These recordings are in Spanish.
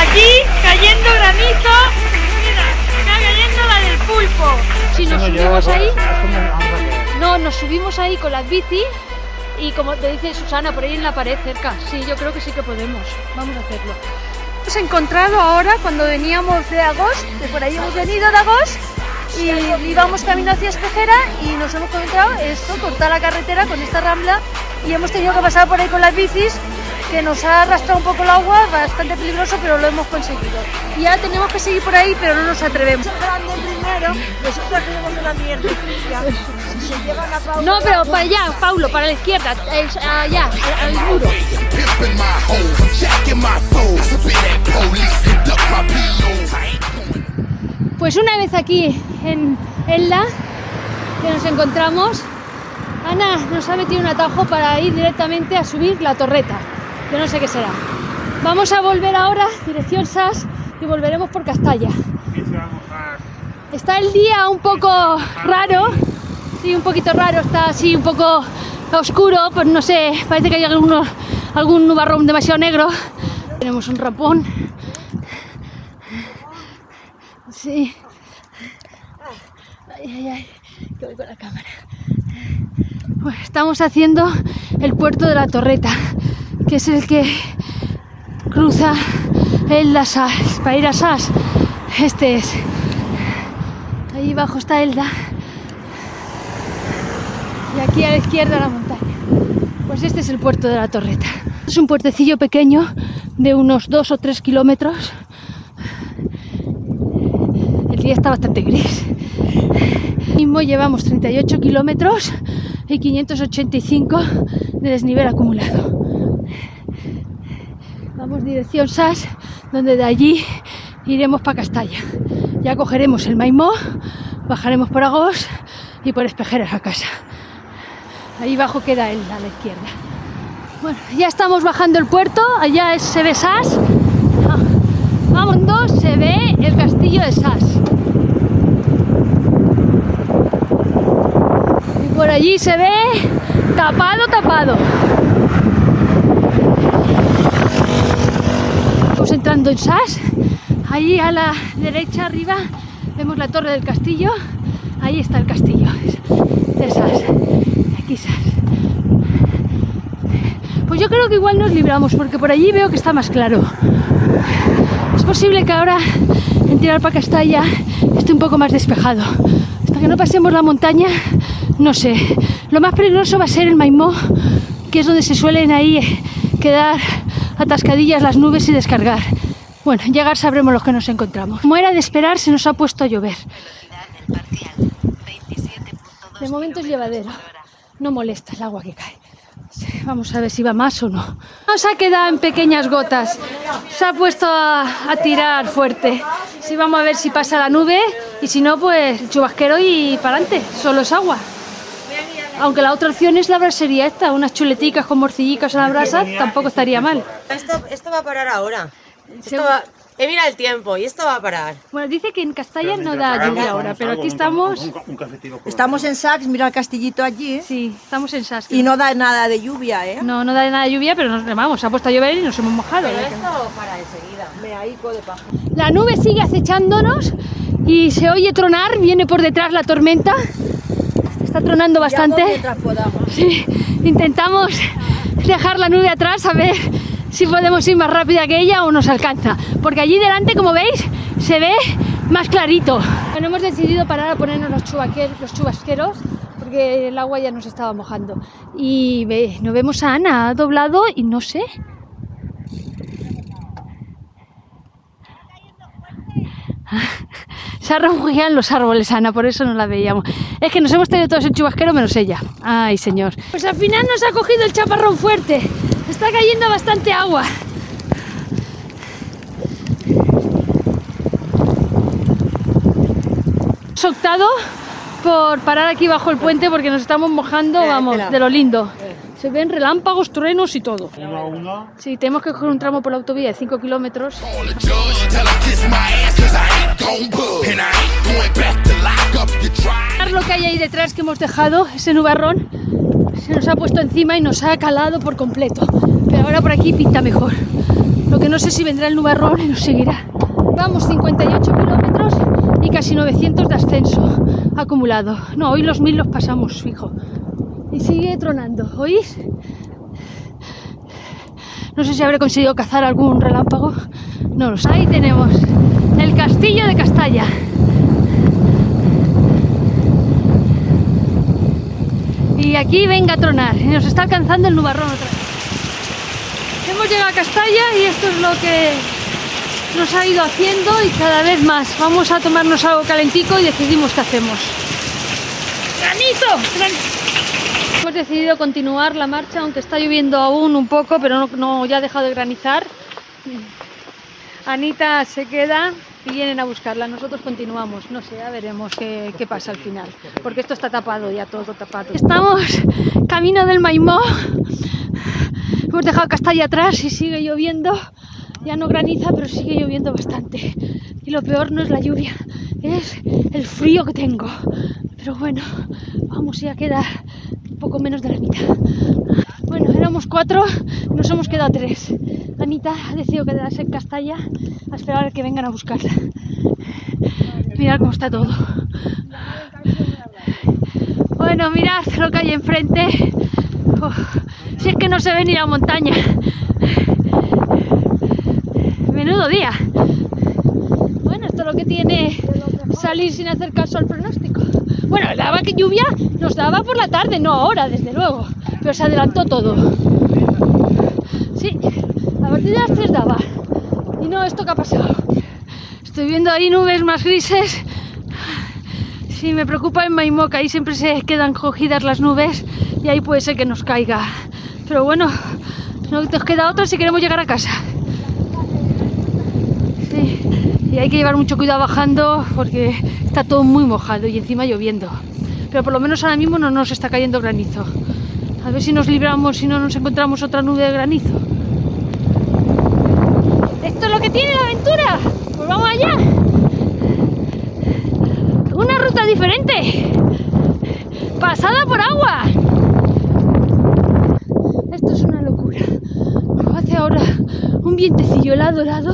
Aquí cayendo granizo. Mira, está cayendo la del pulpo. Si nos subimos ahí, no, nos subimos ahí con las bici y como te dice Susana, por ahí en la pared cerca. Sí, yo creo que sí que podemos. Vamos a hacerlo. Hemos encontrado ahora cuando veníamos de Agos, de por ahí hemos venido de Agos y íbamos camino hacia Espejera y nos hemos encontrado esto, cortar la carretera con esta rambla y hemos tenido que pasar por ahí con las bicis que nos ha arrastrado un poco el agua, bastante peligroso, pero lo hemos conseguido. Y ahora tenemos que seguir por ahí, pero no nos atrevemos. grande primero, nosotros tenemos una mierda. Si se llevan a Paula, No, pero para allá, Paulo, para la izquierda, allá, al, al muro. Pues una vez aquí en Elda, que nos encontramos, Ana nos ha metido un atajo para ir directamente a subir la torreta. Yo no sé qué será. Vamos a volver ahora, dirección SAS, y volveremos por Castalla. Está el día un poco raro, sí, un poquito raro, está así un poco oscuro, pues no sé, parece que hay algún nubarrón demasiado negro. Tenemos un rapón. Sí. Ay, ay, ay, que voy con la cámara. Pues estamos haciendo el puerto de la Torreta, que es el que cruza Elda Sas, para ir a Sas. Este es. Ahí abajo está Elda. Y aquí a la izquierda la montaña. Pues este es el puerto de la Torreta. Es un puertecillo pequeño de unos 2 o 3 kilómetros. El día está bastante gris. Mismo llevamos 38 kilómetros y 585 de desnivel acumulado. Vamos dirección SAS, donde de allí iremos para Castalla. Ya cogeremos el Maimó, bajaremos por Agos y por Espejeras a casa. Ahí abajo queda él a la izquierda. Bueno, ya estamos bajando el puerto, allá se ve SAS. Vamos, dos, se ve el castillo de Sas. Y por allí se ve tapado, tapado. En Sas. Allí a la derecha arriba vemos la torre del castillo. Ahí está el castillo de Sas. Aquí Sas. Pues yo creo que igual nos libramos porque por allí veo que está más claro. Es posible que ahora en tirar para Castalla esté un poco más despejado. Hasta que no pasemos la montaña, no sé. Lo más peligroso va a ser el Maimó, que es donde se suelen ahí quedar atascadillas las nubes y descargar. Bueno, llegar sabremos lo que nos encontramos. Como era de esperar, se nos ha puesto a llover. De momento es llevadero. No molesta el agua que cae. Vamos a ver si va más o no. Nos ha quedado en pequeñas gotas. Se ha puesto a, a tirar fuerte. Sí, vamos a ver si pasa la nube y si no, pues el chubasquero y para adelante. Solo es agua. Aunque la otra opción es la brasería esta, unas chuleticas con morcillicas a la brasa, tampoco estaría mal. Esto, esto va a parar ahora. Esto va... Eh, mira el tiempo y esto va a parar. Bueno, dice que en Castalla no da lluvia ahora, pero aquí estamos. Estamos en Sax, mira el castillito allí, ¿eh? Sí, estamos en Saskia. y no da nada de lluvia, ¿eh? No, no da nada de lluvia, pero nos vamos, se ha puesto a llover y nos hemos mojado. Pero ¿eh? esto para enseguida. Me ahico de paja. La nube sigue acechándonos y se oye tronar, viene por detrás la tormenta. Está tronando bastante. Mientras podamos. Sí, intentamos dejar la nube atrás a ver si podemos ir más rápida que ella o nos alcanza. Porque allí delante, como veis, se ve más clarito. Hemos decidido parar a ponernos los, los chubasqueros porque el agua ya nos estaba mojando. Y ve, no vemos a Ana, ha doblado y no sé. Se ha refugiado en los árboles, Ana, por eso no la veíamos. Es que nos hemos traído todos el chubasquero menos ella. Ay, señor. Pues al final nos ha cogido el chaparrón fuerte. Está cayendo bastante agua. Hemos optado por parar aquí bajo el puente porque nos estamos mojando, vamos, de lo lindo. Se ven relámpagos, truenos y todo. Sí, tenemos que coger un tramo por la autovía de 5 kilómetros. Lo que hay ahí detrás que hemos dejado, ese nubarrón, se nos ha puesto encima y nos ha calado por completo. Pero ahora por aquí pinta mejor. Lo que no sé si vendrá el nubarrón y nos seguirá. Vamos 58 kilómetros y casi 900 de ascenso acumulado. No, hoy los 1000 los pasamos, fijo. Y sigue tronando, ¿oís? No sé si habré conseguido cazar algún relámpago. No lo sé. Ahí tenemos el castillo de Castalla. Y aquí venga a tronar. Y nos está alcanzando el nubarrón otra vez. Hemos llegado a Castalla y esto es lo que nos ha ido haciendo y cada vez más. Vamos a tomarnos algo calentico y decidimos qué hacemos. ¡Granito! Gran- Hemos decidido continuar la marcha, aunque está lloviendo aún un poco, pero no, no- ya ha dejado de granizar. Anita se queda y vienen a buscarla. Nosotros continuamos. No sé, veremos qué, qué pasa al final. Porque esto está tapado ya, todo tapado. Estamos camino del Maimó. Hemos dejado Castalla atrás y sigue lloviendo. Ya no graniza, pero sigue lloviendo bastante. Y lo peor no es la lluvia, es el frío que tengo. Pero bueno, vamos ya a quedar un poco menos de la mitad. Bueno, éramos cuatro, nos hemos quedado tres. Anita ha decidido quedarse en Castalla a esperar a que vengan a buscarla. Mirad cómo está todo. Bueno, mirad lo que hay enfrente. Si es que no se ve ni la montaña. Menudo día. Bueno, esto es lo que tiene salir sin hacer caso al pronóstico. Bueno, daba que lluvia nos daba por la tarde, no ahora, desde luego. Pero se adelantó todo. Sí, a partir de las 3 daba. Y no esto que ha pasado. Estoy viendo ahí nubes más grises. Sí, me preocupa en Maimoca, ahí siempre se quedan cogidas las nubes y ahí puede ser que nos caiga. Pero bueno, no nos queda otra si queremos llegar a casa. Sí, y hay que llevar mucho cuidado bajando porque está todo muy mojado y encima lloviendo. Pero por lo menos ahora mismo no nos está cayendo granizo. A ver si nos libramos y no nos encontramos otra nube de granizo. ¿Esto es lo que tiene la aventura? Pues vamos allá. Una ruta diferente. Pasada por agua. Esto es una locura. Hace ahora un vientecillo helado, helado.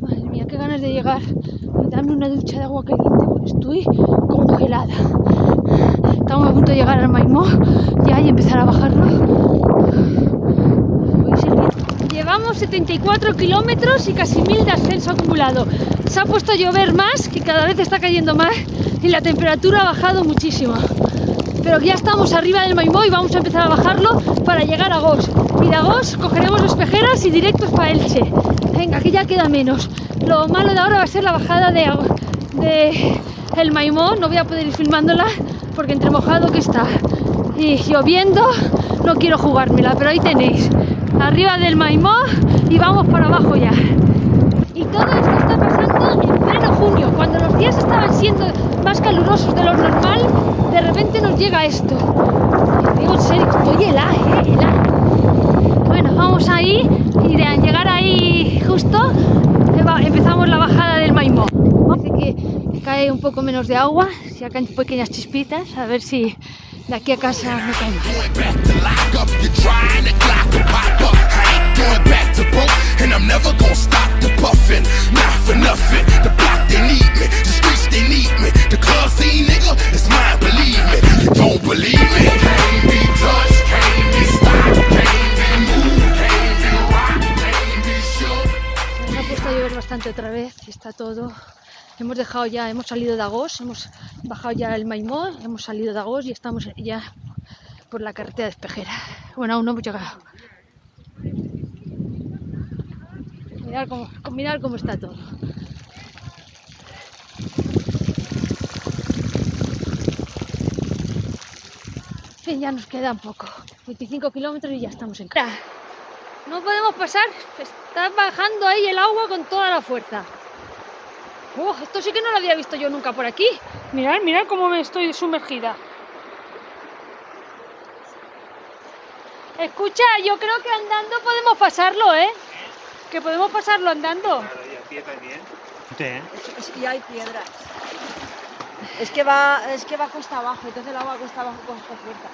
Madre mía, qué ganas de llegar y darme una ducha de agua caliente porque estoy congelada. Estamos a punto de llegar al Maimó ya y empezar a bajarlo. Llevamos 74 kilómetros y casi 1000 de ascenso acumulado. Se ha puesto a llover más, que cada vez está cayendo más, y la temperatura ha bajado muchísimo. Pero ya estamos arriba del Maimó y vamos a empezar a bajarlo para llegar a Gos. Y de Gos cogeremos espejeras y directos para Elche. Venga, que ya queda menos. Lo malo de ahora va a ser la bajada de, de el Maimó. No voy a poder ir filmándola porque entre mojado que está y lloviendo no quiero jugármela, pero ahí tenéis. Arriba del Maimó y vamos para abajo ya. Y todo esto está pasando en pleno junio, cuando los días estaban siendo más calurosos de lo normal, de repente nos llega esto. Digo en serio, estoy helada, eh, helada. Bueno, vamos ahí y de llegar ahí justo empezamos la bajada del Maimó. Parece que cae un poco menos de agua, si caen pequeñas chispitas, a ver si de aquí a casa. Se ha puesto a llover bastante otra vez, está todo. Hemos dejado ya, hemos salido de Agos, hemos bajado ya el Maimó, hemos salido de Agos y estamos ya por la carretera de Espejera. Bueno, aún no hemos llegado. Mirad cómo, mirad cómo está todo. Fin, ya nos queda un poco. 25 kilómetros y ya estamos en casa. No podemos pasar, está bajando ahí el agua con toda la fuerza. Oh, esto sí que no lo había visto yo nunca por aquí. Mirad, mirad cómo me estoy sumergida. Escucha, yo creo que andando podemos pasarlo, ¿eh? Que podemos pasarlo andando. Es- y hay piedras. Es que va, es que va cuesta abajo, entonces el agua cuesta abajo con fuerza.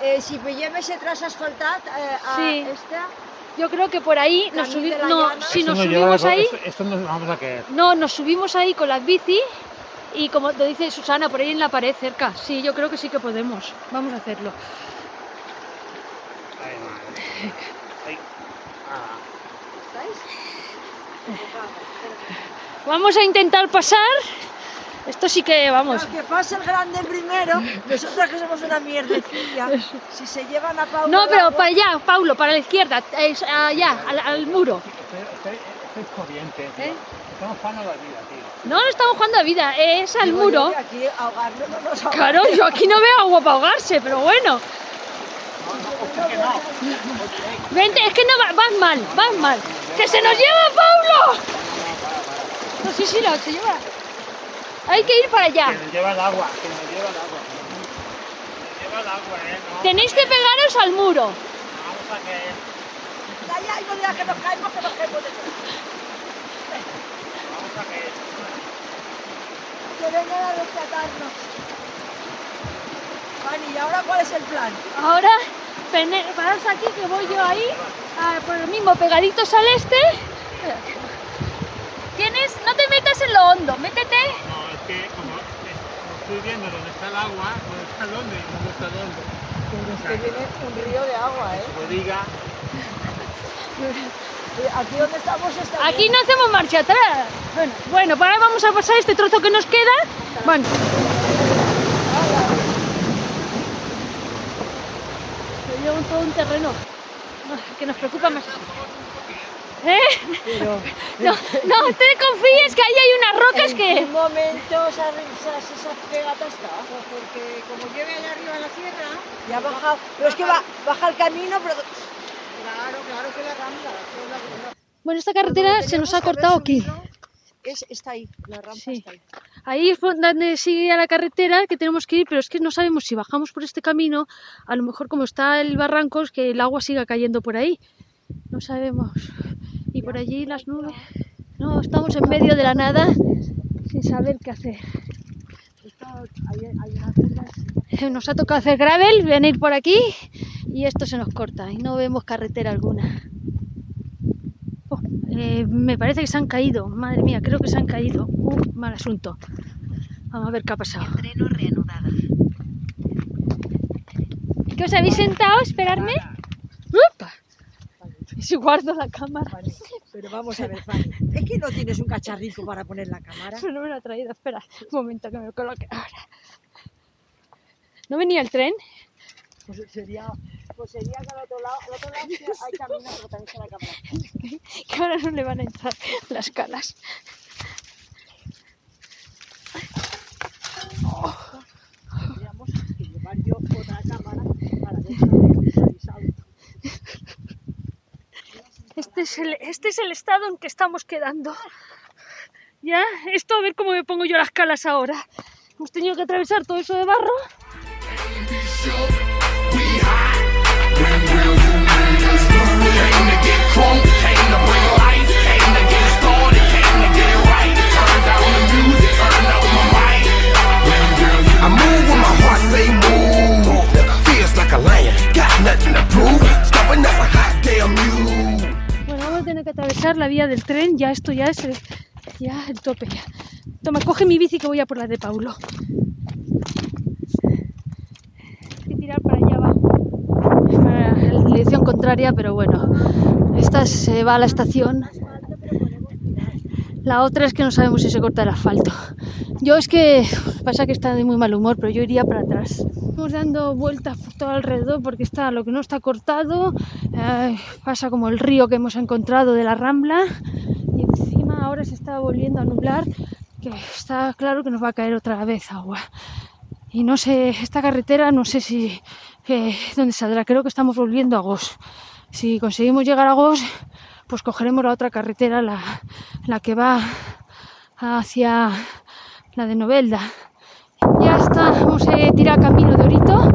Eh, si veiem ese tras asfaltat, eh, a Sí. esta, Yo creo que por ahí nos subimos. No, llana. si Esto nos no lleva- subimos ahí. Esto, esto no vamos a caer. No, nos subimos ahí con las bici y como te dice Susana, por ahí en la pared cerca. Sí, yo creo que sí que podemos. Vamos a hacerlo. Ay, madre. Ay. Ah. Vamos a intentar pasar. Esto sí que vamos. Lo que pasa el grande primero, nosotros que somos una mierdecilla. Si se llevan a Paula. No, pero para allá, Paulo, para la izquierda, es allá, al, al muro. Estoy, estoy, estoy corriente, tío. ¿Eh? Estamos jugando a la vida, tío. No, no estamos jugando a vida, es al Digo yo muro. que Aquí ahogarnos no nos ahogamos. Claro, yo aquí no veo agua para ahogarse, pero bueno. Vente, es que no va- vas mal, vas mal. ¡Que se nos lleva Paulo! No, sí, sí, no, se lleva. Hay que ir para allá. Que nos lleva el agua, que nos lleva el agua. Nos lleva el agua, eh. No, Tenéis que pegaros al muro. vamos a caer. Ay, ay, no digas que nos caemos, que nos caemos. Vamos a caer. Que vengan a rescatarnos. Vani, ¿y ahora cuál es el plan? Ahora, paraos aquí que voy yo ahí, ah, por lo mismo, pegaditos al este. Tienes, no te metas en lo hondo, métete. Que como es- como estoy viendo dónde está el agua, dónde está hondo y dónde está el hondo. Es que viene un río de agua, ¿eh? Lo diga. Aquí donde estamos está Aquí bien. no hacemos marcha atrás. Bueno, bueno, pues ahora vamos a pasar este trozo que nos queda. Bueno. Se lleva un- todo un terreno no, que nos preocupa más. ¿Eh? Pero No, no te confíes que ahí hay unas rocas ¿en que... qué momento esa, esa, esa pegata está? Porque como llueve allá arriba en la sierra... Ya baja, pero es que va, baja el camino, pero... Claro, claro que la rampa. Bueno, esta carretera se nos ha cortado aquí. Es, está ahí, la rampa Sí. está ahí. Ahí es donde sigue la carretera que tenemos que ir, pero es que no sabemos si bajamos por este camino, a lo mejor como está el barranco, es que el agua siga cayendo por ahí. No sabemos. Por allí las nubes. No, estamos en medio de la nada sin saber qué hacer. Eh, Nos ha tocado hacer gravel, venir por aquí y esto se nos corta y no vemos carretera alguna. Oh, eh, me parece que se han caído, madre mía, creo que se han caído. Uh, mal asunto. Vamos a ver qué ha pasado. Entreno reanudada. ¿Qué os habéis sentado a esperarme? Si guardo la cámara. Fanny, Pero vamos a ver, Fanny. Es que no tienes un cacharrico para poner la cámara. Pero no me lo ha traído, espera un momento que me lo coloque ahora. ¿No venía el tren? Pues sería, pues sería que al otro lado, al otro lado hay camino, pero también está la cámara. Que ahora no le van a entrar las calas. Tendríamos que llevar yo otra cámara para. Este es, el, este es el estado en que estamos quedando. Ya, esto a ver cómo me pongo yo las calas ahora. Hemos tenido que atravesar todo eso de barro. Vía del tren. Ya esto ya es el, ya el tope. Ya. Toma, coge mi bici que voy a por la de Paulo. Hay que tirar para allá la dirección contraria, pero bueno. Esta se va a la estación. La otra es que no sabemos si se corta el asfalto. Yo es que pasa que está de muy mal humor, pero yo iría para atrás. Estamos dando vueltas por todo alrededor porque está lo que no está cortado, eh, pasa como el río que hemos encontrado de la Rambla y encima ahora se está volviendo a nublar, que está claro que nos va a caer otra vez agua. Y no sé, esta carretera no sé si dónde saldrá, creo que estamos volviendo a Gos. Si conseguimos llegar a Gos, pues cogeremos la otra carretera, la, la que va hacia la de Novelda. Ya está, vamos a tirar camino de Orito,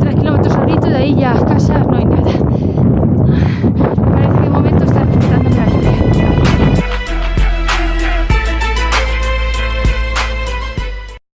3 kilómetros a Orito, de ahí ya a casa